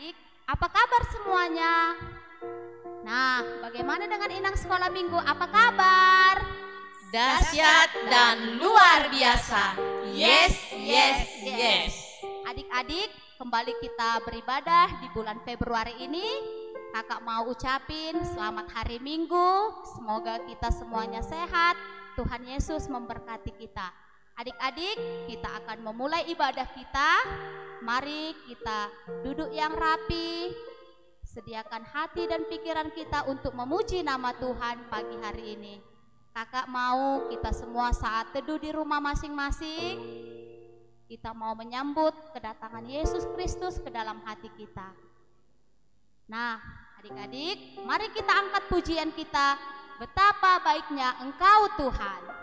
adik-adik, apa kabar semuanya? Nah, bagaimana dengan inang sekolah minggu? Apa kabar? Dahsyat dan luar biasa. Yes, yes, yes. Adik-adik, kembali kita beribadah di bulan Februari ini. Kakak mau ucapin selamat hari Minggu. Semoga kita semuanya sehat. Tuhan Yesus memberkati kita. Adik-adik, kita akan memulai ibadah kita. Mari kita duduk yang rapi. Sediakan hati dan pikiran kita untuk memuji nama Tuhan pagi hari ini. Kakak mau kita semua saat teduh di rumah masing-masing kita mau menyambut kedatangan Yesus Kristus ke dalam hati kita. Nah, adik-adik, mari kita angkat pujian kita. Betapa baiknya Engkau Tuhan.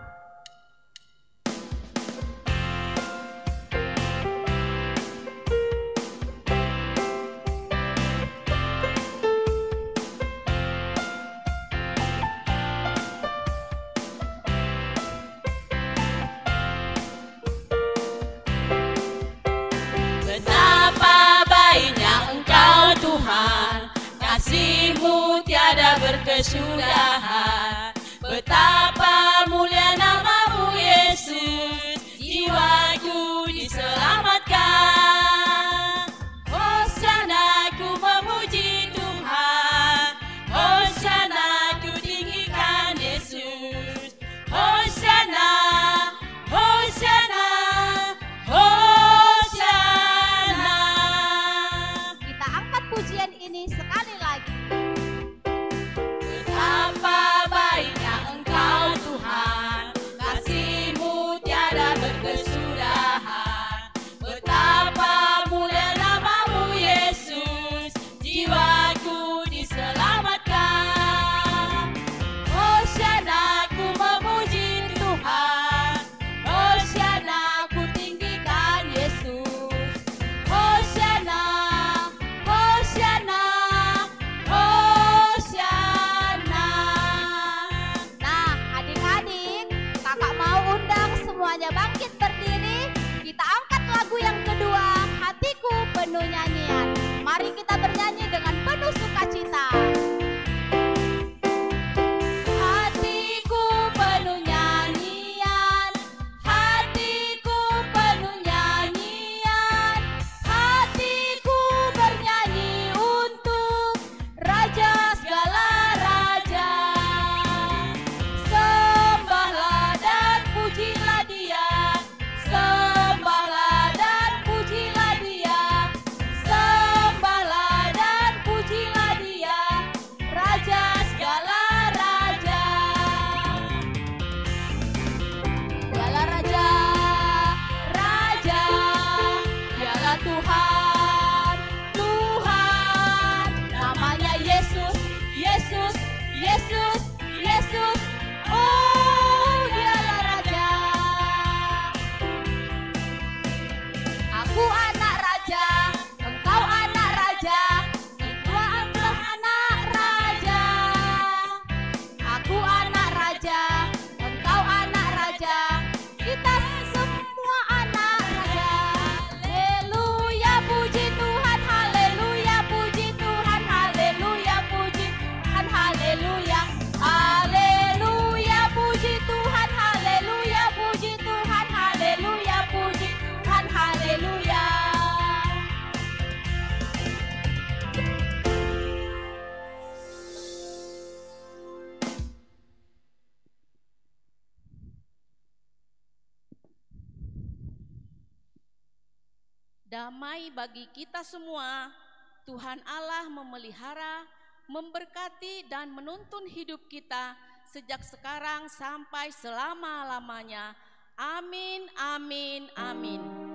ciudad. Damai bagi kita semua, Tuhan Allah memelihara, memberkati dan menuntun hidup kita sejak sekarang sampai selama-lamanya. Amin, amin, amin.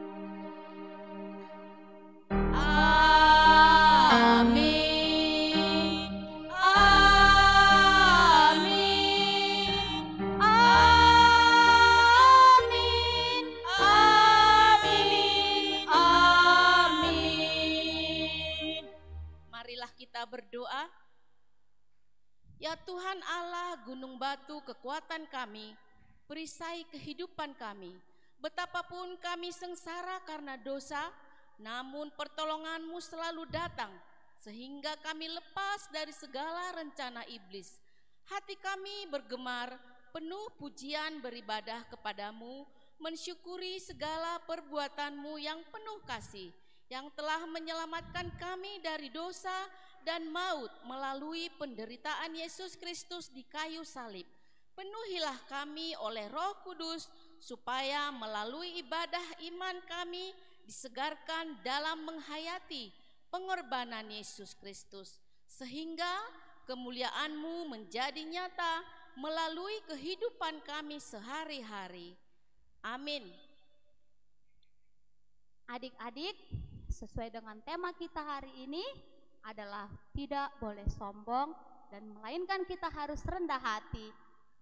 Kita berdoa. Ya Tuhan Allah, gunung batu kekuatan kami, perisai kehidupan kami. Betapapun kami sengsara karena dosa, namun pertolonganmu selalu datang, sehingga kami lepas dari segala rencana iblis. Hati kami bergemar, penuh pujian beribadah kepadamu, mensyukuri segala perbuatanmu yang penuh kasih, yang telah menyelamatkan kami dari dosa dan maut melalui penderitaan Yesus Kristus di kayu salib. Penuhilah kami oleh roh kudus, supaya melalui ibadah iman kami disegarkan dalam menghayati pengorbanan Yesus Kristus, sehingga kemuliaanmu menjadi nyata melalui kehidupan kami sehari-hari. Amin. Adik-adik, sesuai dengan tema kita hari ini adalah tidak boleh sombong dan melainkan kita harus rendah hati.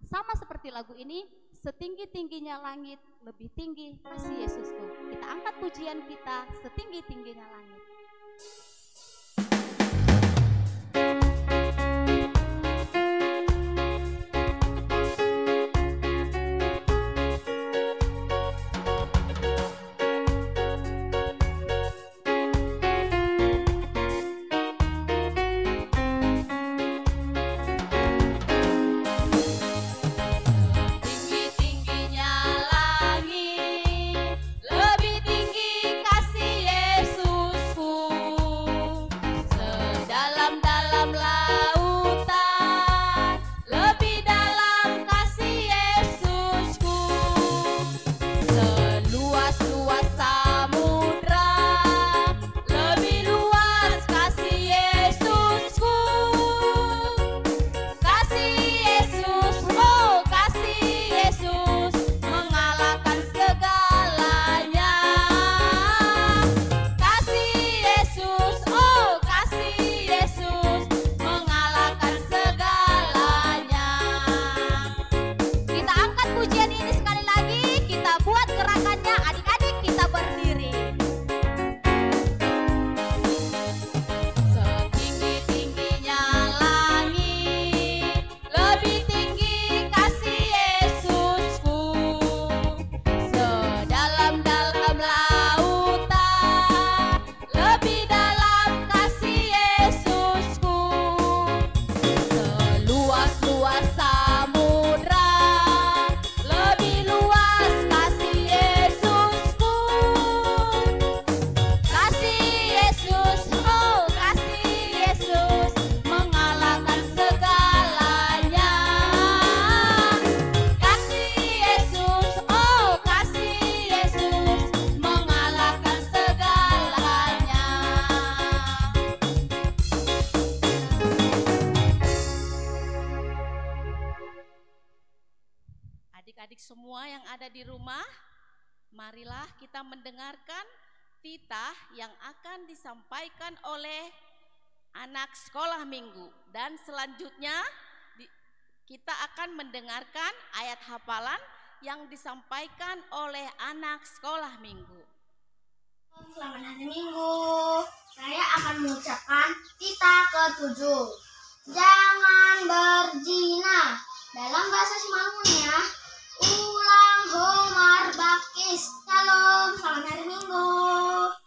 Sama seperti lagu ini, setinggi-tingginya langit, lebih tinggi kasih Yesusku. Kita angkat pujian kita setinggi-tingginya langit. Adik-adik semua yang ada di rumah, marilah kita mendengarkan titah yang akan disampaikan oleh anak sekolah minggu. Dan selanjutnya kita akan mendengarkan ayat hafalan yang disampaikan oleh anak sekolah minggu. Selamat hari Minggu. Saya akan mengucapkan tita ketujuh. Jangan berzina. Dalam bahasa Simalungun ya. Ulang Homar Bakis. Shalom. Selamat hari Minggu.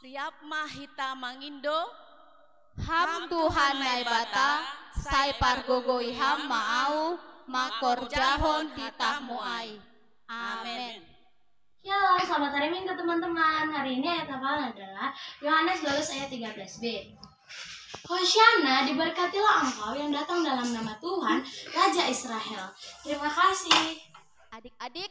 Riap Mahita Mangindo, Ham Tuhan nai bata, sai pargogoi ham maau, makor jahon titah muai. Amin. Shalom, selamat hari Minggu teman-teman. Hari ini ayat hafalan adalah Yohanes 12 ayat 13b. Hosiana diberkatilah engkau yang datang dalam nama Tuhan, Raja Israel. Terima kasih. Adik-adik,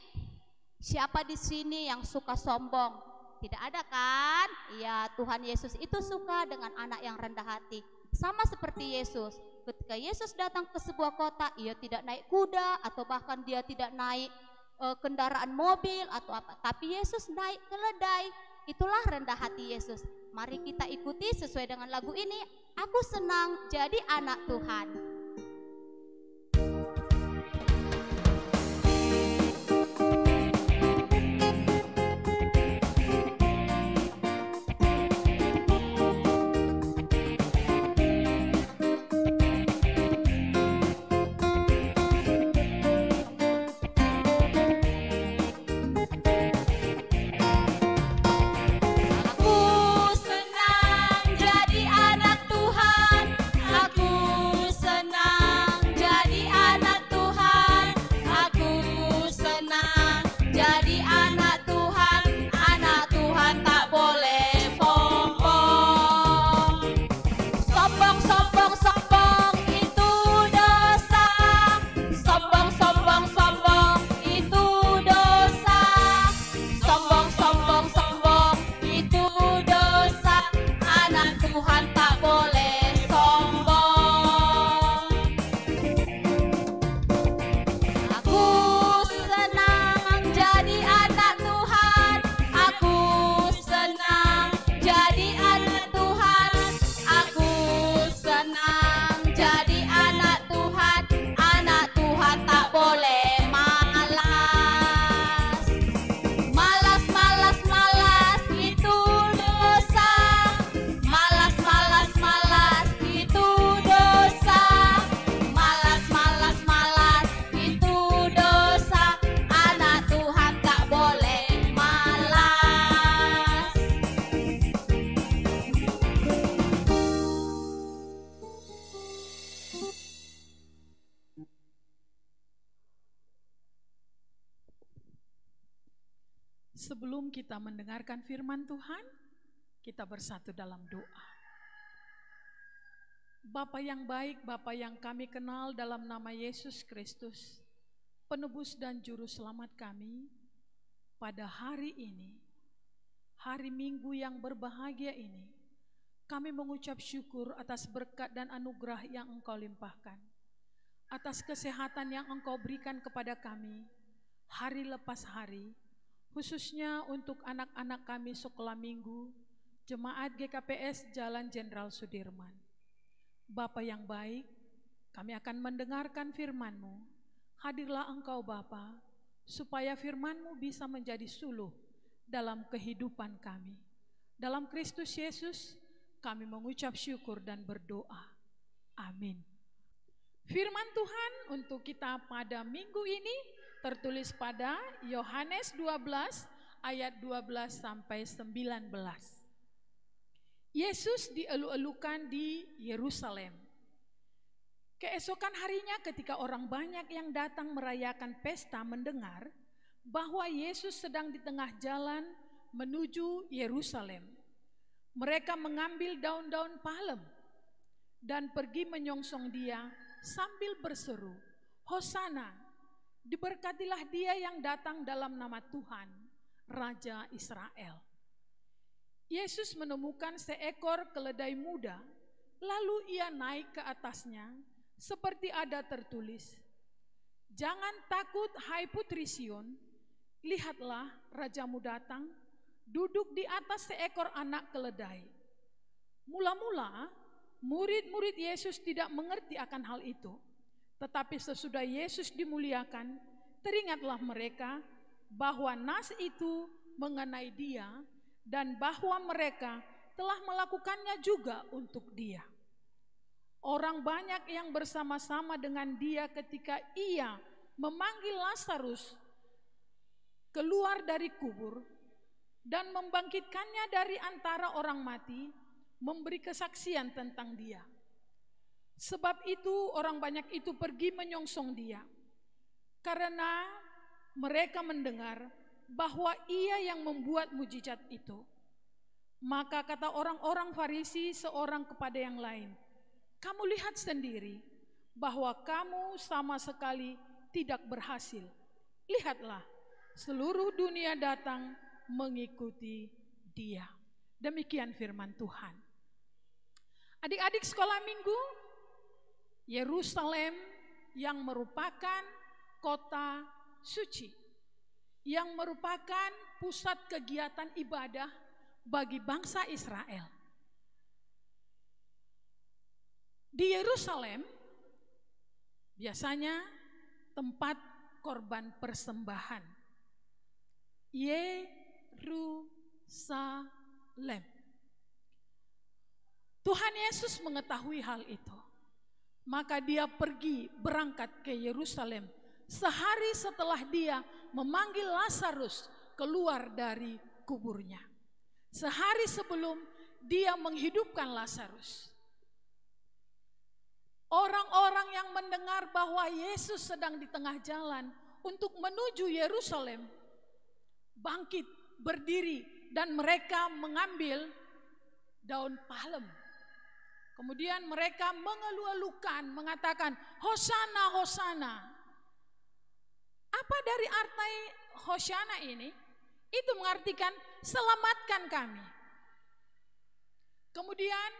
siapa di sini yang suka sombong? Tidak ada kan? Iya, Tuhan Yesus itu suka dengan anak yang rendah hati. Sama seperti Yesus. Ketika Yesus datang ke sebuah kota, ia tidak naik kuda atau bahkan dia tidak naik eh, kendaraan mobil atau apa, tapi Yesus naik keledai. Itulah rendah hati Yesus. Mari kita ikuti sesuai dengan lagu ini. Aku senang jadi anak Tuhan. Sebelum kita mendengarkan firman Tuhan, kita bersatu dalam doa. Bapa yang baik, Bapa yang kami kenal dalam nama Yesus Kristus, penebus dan juru selamat kami, pada hari ini, hari Minggu yang berbahagia ini, kami mengucap syukur atas berkat dan anugerah yang Engkau limpahkan, atas kesehatan yang Engkau berikan kepada kami, hari lepas hari, khususnya untuk anak-anak kami sekolah minggu, jemaat GKPS Jalan Jenderal Sudirman. Bapa yang baik, kami akan mendengarkan firman-Mu. Hadirlah Engkau Bapa, supaya firman-Mu bisa menjadi suluh dalam kehidupan kami. Dalam Kristus Yesus, kami mengucap syukur dan berdoa. Amin. Firman Tuhan untuk kita pada minggu ini tertulis pada Yohanes 12 ayat 12 sampai 19. Yesus dielu-elukan di Yerusalem. Keesokan harinya ketika orang banyak yang datang merayakan pesta mendengar bahwa Yesus sedang di tengah jalan menuju Yerusalem. Mereka mengambil daun-daun palem dan pergi menyongsong dia sambil berseru, Hosana, diberkatilah dia yang datang dalam nama Tuhan, Raja Israel. Yesus menemukan seekor keledai muda, lalu ia naik ke atasnya, seperti ada tertulis, Jangan takut hai putri Sion, lihatlah rajamu datang, duduk di atas seekor anak keledai. Mula-mula, murid-murid Yesus tidak mengerti akan hal itu, tetapi sesudah Yesus dimuliakan, teringatlah mereka bahwa nas itu mengenai dia dan bahwa mereka telah melakukannya juga untuk dia. Orang banyak yang bersama-sama dengan dia ketika ia memanggil Lazarus keluar dari kubur dan membangkitkannya dari antara orang mati, memberi kesaksian tentang dia. Sebab itu orang banyak itu pergi menyongsong dia. Karena mereka mendengar bahwa ia yang membuat mujizat itu. Maka kata orang-orang Farisi seorang kepada yang lain, "Kamu lihat sendiri bahwa kamu sama sekali tidak berhasil. Lihatlah, seluruh dunia datang mengikuti Dia." Demikian firman Tuhan. Adik-adik sekolah minggu, Yerusalem yang merupakan kota suci yang merupakan pusat kegiatan ibadah bagi bangsa Israel. Di Yerusalem biasanya tempat korban persembahan. Yerusalem. Tuhan Yesus mengetahui hal itu. Maka dia pergi berangkat ke Yerusalem sehari setelah dia memanggil Lazarus keluar dari kuburnya. Sehari sebelum dia menghidupkan Lazarus. Orang-orang yang mendengar bahwa Yesus sedang di tengah jalan untuk menuju Yerusalem bangkit, berdiri dan mereka mengambil daun palem. Kemudian mereka mengeluh-elukan mengatakan, "Hosana, hosana." Apa dari arti Hoshana ini? Itu mengartikan selamatkan kami. Kemudian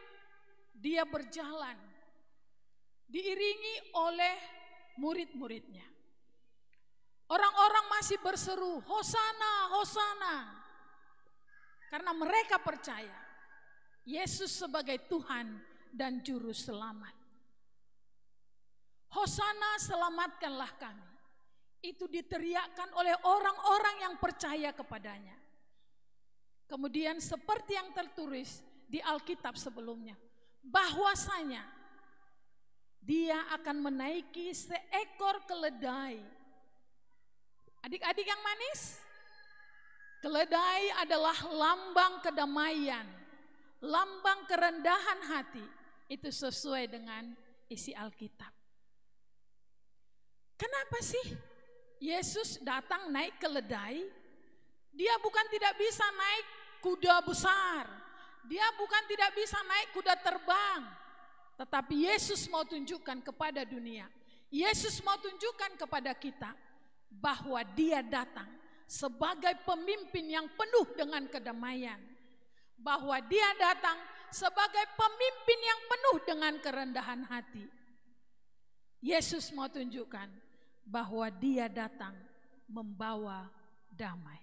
dia berjalan diiringi oleh murid-muridnya. Orang-orang masih berseru, Hosana, Hosana. Karena mereka percaya Yesus sebagai Tuhan dan Juru Selamat. Hosana selamatkanlah kami itu diteriakkan oleh orang-orang yang percaya kepadanya. Kemudian seperti yang tertulis di Alkitab sebelumnya, bahwasanya dia akan menaiki seekor keledai. Adik-adik yang manis, keledai adalah lambang kedamaian, lambang kerendahan hati. Itu sesuai dengan isi Alkitab. Kenapa sih Yesus datang naik keledai Dia bukan tidak bisa naik kuda besar. Dia bukan tidak bisa naik kuda terbang. Tetapi Yesus mau tunjukkan kepada dunia. Yesus mau tunjukkan kepada kita bahwa dia datang sebagai pemimpin yang penuh dengan kedamaian. Bahwa dia datang sebagai pemimpin yang penuh dengan kerendahan hati. Yesus mau tunjukkan bahwa dia datang membawa damai.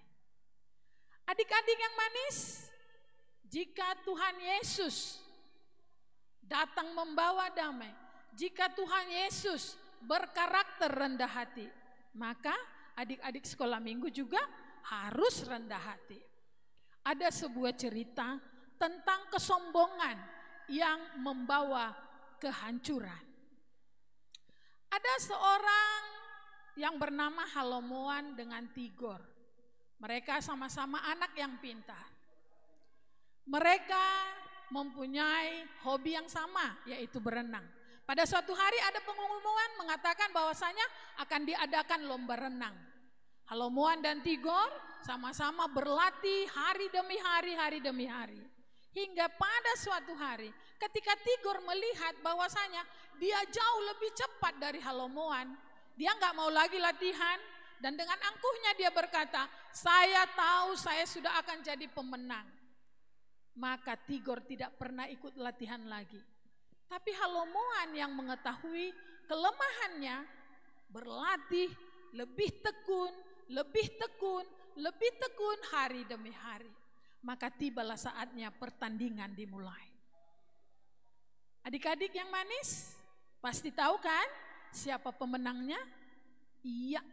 Adik-adik yang manis, jika Tuhan Yesus datang membawa damai, jika Tuhan Yesus berkarakter rendah hati, maka adik-adik sekolah minggu juga harus rendah hati. Ada sebuah cerita tentang kesombongan yang membawa kehancuran. Ada seorang yang bernama Halomoan dengan Tigor. Mereka sama-sama anak yang pintar. Mereka mempunyai hobi yang sama, yaitu berenang. Pada suatu hari ada pengumuman mengatakan bahwasanya akan diadakan lomba renang. Halomoan dan Tigor sama-sama berlatih hari demi hari, hari demi hari. Hingga pada suatu hari ketika Tigor melihat bahwasanya dia jauh lebih cepat dari Halomoan, dia nggak mau lagi latihan dan dengan angkuhnya dia berkata, saya tahu saya sudah akan jadi pemenang. Maka Tigor tidak pernah ikut latihan lagi. Tapi Halomoan yang mengetahui kelemahannya berlatih lebih tekun, lebih tekun, lebih tekun hari demi hari. Maka tibalah saatnya pertandingan dimulai. Adik-adik yang manis, pasti tahu kan siapa pemenangnya? Iya,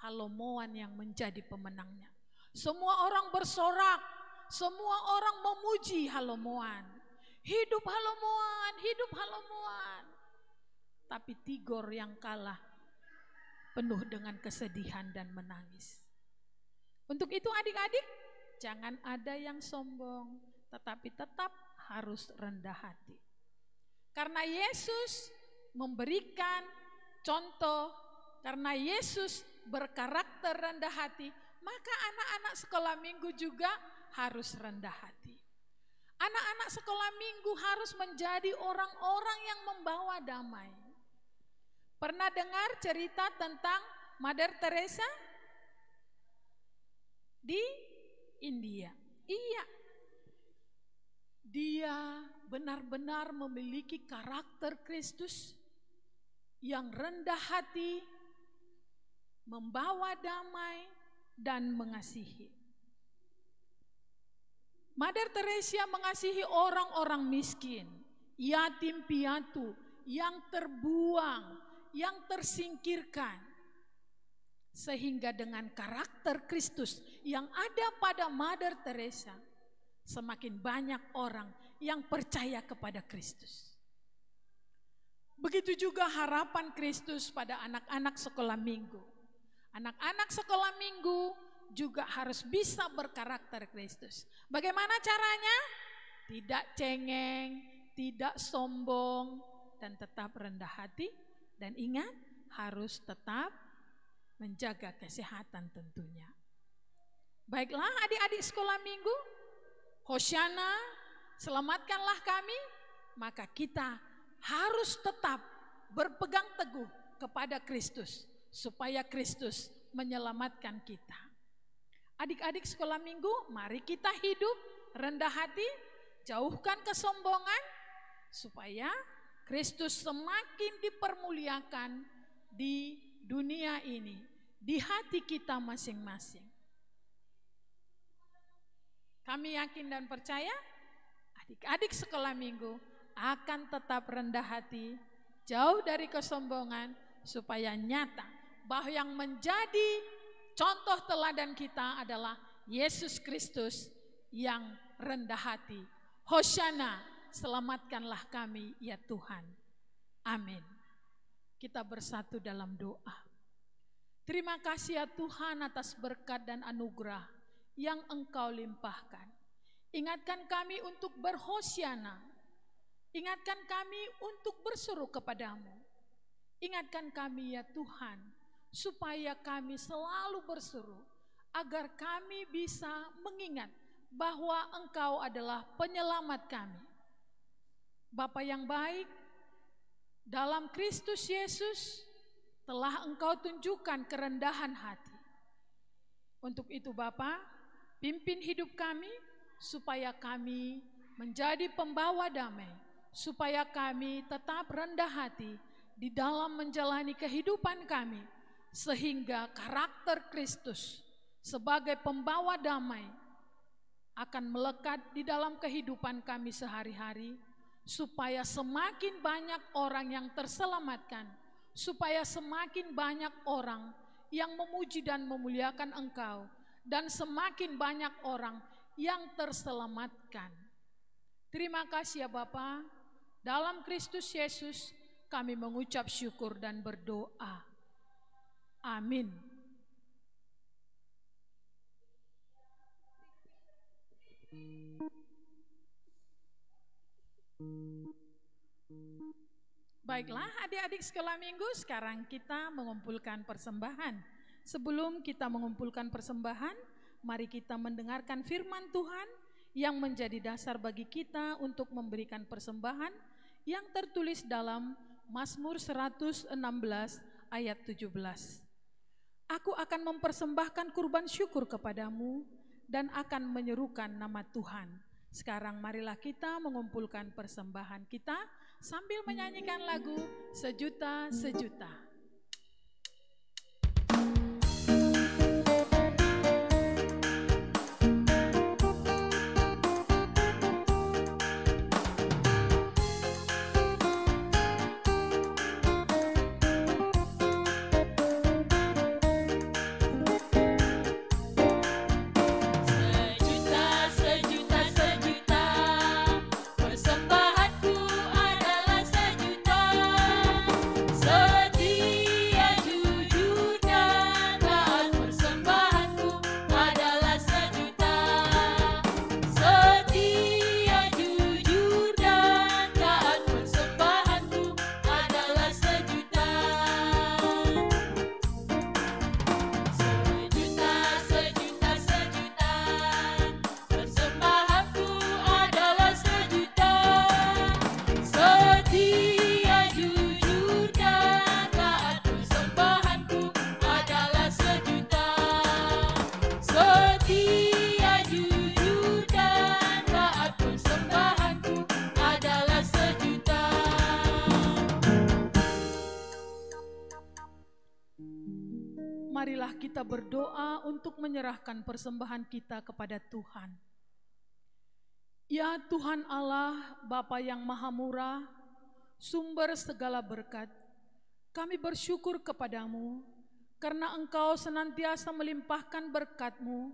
Halomoan yang menjadi pemenangnya. Semua orang bersorak, semua orang memuji Halomoan. Hidup Halomoan, hidup Halomoan. Tapi Tigor yang kalah penuh dengan kesedihan dan menangis. Untuk itu adik-adik, jangan ada yang sombong, tetapi tetap harus rendah hati. Karena Yesus memberikan contoh, karena Yesus berkarakter rendah hati, maka anak-anak sekolah minggu juga harus rendah hati. Anak-anak sekolah minggu harus menjadi orang-orang yang membawa damai. Pernah dengar cerita tentang Mother Teresa di India? Iya. Dia benar-benar memiliki karakter Kristus yang rendah hati, membawa damai, dan mengasihi. Mother Teresa mengasihi orang-orang miskin, yatim piatu, yang terbuang, yang tersingkirkan. Sehingga dengan karakter Kristus yang ada pada Mother Teresa, semakin banyak orang yang percaya kepada Kristus. Begitu juga harapan Kristus pada anak-anak sekolah minggu. Anak-anak sekolah minggu juga harus bisa berkarakter Kristus. Bagaimana caranya? Tidak cengeng, tidak sombong, dan tetap rendah hati. Dan ingat, harus tetap menjaga kesehatan tentunya. Baiklah adik-adik sekolah minggu, Hoshana, selamatkanlah kami, maka kita harus tetap berpegang teguh kepada Kristus, supaya Kristus menyelamatkan kita. Adik-adik sekolah minggu, mari kita hidup rendah hati, jauhkan kesombongan, supaya Kristus semakin dipermuliakan di dunia ini, di hati kita masing-masing. Kami yakin dan percaya adik-adik sekolah minggu akan tetap rendah hati, jauh dari kesombongan, supaya nyata bahwa yang menjadi contoh teladan kita adalah Yesus Kristus yang rendah hati. Hoshana, selamatkanlah kami ya Tuhan. Amin. Kita bersatu dalam doa. Terima kasih ya Tuhan atas berkat dan anugerah yang Engkau limpahkan. Ingatkan kami untuk berhosiana. Ingatkan kami untuk berseru kepadamu. Ingatkan kami ya Tuhan, supaya kami selalu berseru agar kami bisa mengingat bahwa Engkau adalah penyelamat kami. Bapa yang baik, dalam Kristus Yesus telah Engkau tunjukkan kerendahan hati. Untuk itu Bapa, pimpin hidup kami supaya kami menjadi pembawa damai, supaya kami tetap rendah hati di dalam menjalani kehidupan kami, sehingga karakter Kristus sebagai pembawa damai akan melekat di dalam kehidupan kami sehari-hari, supaya semakin banyak orang yang terselamatkan, supaya semakin banyak orang yang memuji dan memuliakan Engkau, dan semakin banyak orang yang terselamatkan. Terima kasih ya Bapa. Dalam Kristus Yesus kami mengucap syukur dan berdoa. Amin. Baiklah adik-adik sekolah minggu sekarang kita mengumpulkan persembahan. Sebelum kita mengumpulkan persembahan, mari kita mendengarkan firman Tuhan yang menjadi dasar bagi kita untuk memberikan persembahan yang tertulis dalam Mazmur 116 ayat 17. Aku akan mempersembahkan kurban syukur kepadamu dan akan menyerukan nama Tuhan. Sekarang marilah kita mengumpulkan persembahan kita sambil menyanyikan lagu Sejuta Sejuta. Berdoa untuk menyerahkan persembahan kita kepada Tuhan. Ya Tuhan Allah, Bapa yang Maha Murah, sumber segala berkat, kami bersyukur kepadamu karena Engkau senantiasa melimpahkan berkat-Mu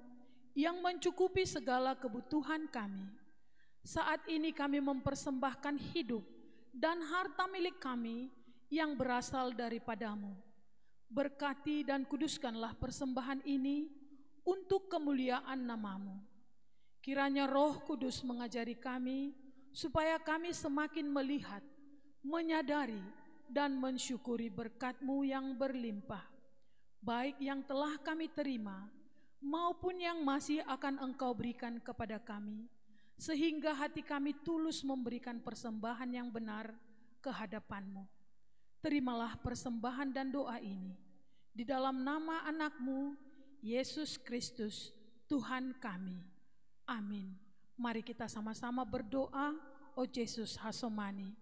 yang mencukupi segala kebutuhan kami. Saat ini kami mempersembahkan hidup dan harta milik kami yang berasal daripadamu Berkati dan kuduskanlah persembahan ini untuk kemuliaan namamu. Kiranya roh kudus mengajari kami supaya kami semakin melihat, menyadari, dan mensyukuri berkatmu yang berlimpah. Baik yang telah kami terima maupun yang masih akan engkau berikan kepada kami. Sehingga hati kami tulus memberikan persembahan yang benar ke hadapanmu. Terimalah persembahan dan doa ini di dalam nama anakmu, Yesus Kristus, Tuhan kami. Amin. Mari kita sama-sama berdoa, O Yesus Hasomani.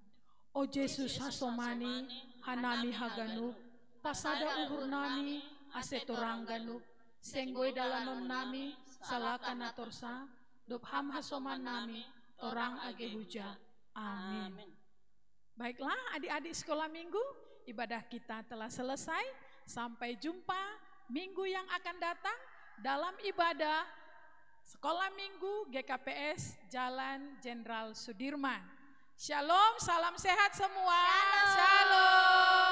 O Yesus Hasomani, Hanami Haganu, Pasada Uhur Nami, Asetorangganu, Senggoi Dalanon Nami, Salakana Torsa, Dobham Hasoman Nami, Torang Agehuja. Amin. Baiklah adik-adik sekolah minggu, ibadah kita telah selesai. Sampai jumpa minggu yang akan datang dalam ibadah Sekolah Minggu GKPS Jalan Jenderal Sudirman. Shalom, salam sehat semua. Shalom. Shalom.